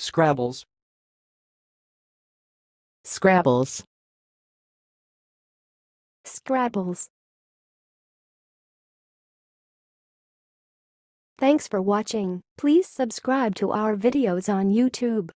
Scrabbles. Scrabbles. Scrabbles. Thanks for watching. Please subscribe to our videos on YouTube.